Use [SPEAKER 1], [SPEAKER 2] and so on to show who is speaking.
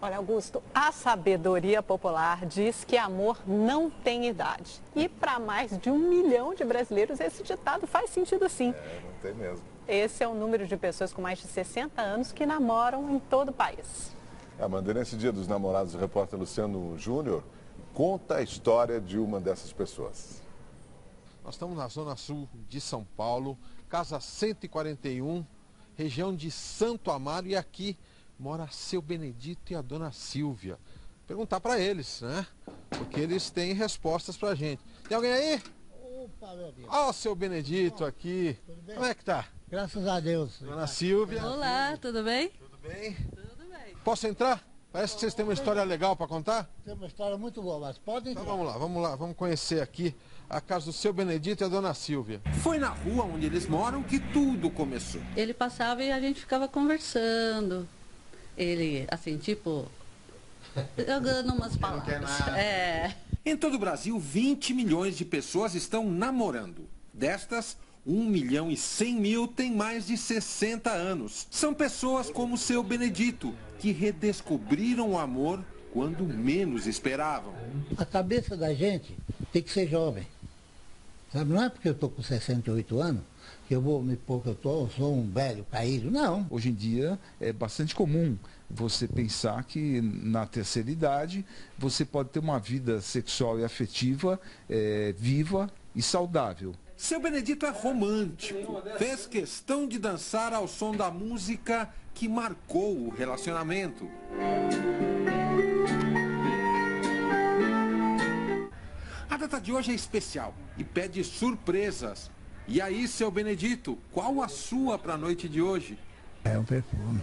[SPEAKER 1] Olha, Augusto, a sabedoria popular diz que amor não tem idade. E para mais de um milhão de brasileiros, esse ditado faz sentido sim.
[SPEAKER 2] É, não tem mesmo.
[SPEAKER 1] Esse é o número de pessoas com mais de 60 anos que namoram em todo o país.
[SPEAKER 2] A Amanda, nesse dia dos namorados, o repórter Luciano Júnior conta a história de uma dessas pessoas.
[SPEAKER 3] Nós estamos na zona sul de São Paulo, casa 141, região de Santo Amaro, e aqui mora seu Benedito e a dona Silvia. Perguntar para eles, né? Porque eles têm respostas pra gente. Tem alguém aí?
[SPEAKER 4] Opa, meu Deus.
[SPEAKER 3] Ó, o seu Benedito aqui.
[SPEAKER 4] bem?
[SPEAKER 3] Como é que tá?
[SPEAKER 4] Graças a Deus.
[SPEAKER 3] Dona Silvia.
[SPEAKER 5] Olá, tudo bem?
[SPEAKER 3] Tudo bem?
[SPEAKER 5] Tudo bem.
[SPEAKER 3] Posso entrar? Parece que vocês têm uma história legal para contar.
[SPEAKER 4] Tem uma história muito boa, mas podem
[SPEAKER 3] Então vamos lá, vamos lá, vamos conhecer aqui a casa do seu Benedito e a dona Silvia.
[SPEAKER 6] Foi na rua onde eles moram que tudo começou.
[SPEAKER 5] Ele passava e a gente ficava conversando. Ele, assim, tipo, jogando umas palavras. É.
[SPEAKER 6] Em todo o Brasil, 20 milhões de pessoas estão namorando. Destas, 1 milhão e 100 mil têm mais de 60 anos. São pessoas como o seu Benedito, que redescobriram o amor quando menos esperavam.
[SPEAKER 4] A cabeça da gente tem que ser jovem. Sabe, não é porque eu estou com 68 anos que eu vou me pôr que eu, tô, eu sou um velho caído. Não.
[SPEAKER 7] Hoje em dia é bastante comum você pensar que na terceira idade você pode ter uma vida sexual e afetiva eh, viva e saudável.
[SPEAKER 6] Seu Benedito é romântico. Fez questão de dançar ao som da música que marcou o relacionamento. De hoje é especial e pede surpresas. E aí, seu Benedito, qual a sua para a noite de hoje?
[SPEAKER 4] É um perfume.